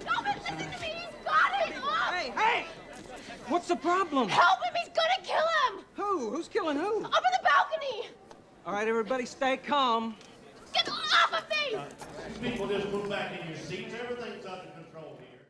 Stop it! Listen to me! He's got it! Look! Hey, hey! What's the problem? Help him! He's gonna kill him! Who? Who's killing who? Up in the balcony! All right, everybody, stay calm. Get off of me! Uh, people just move back in your seats. Everything's under control here.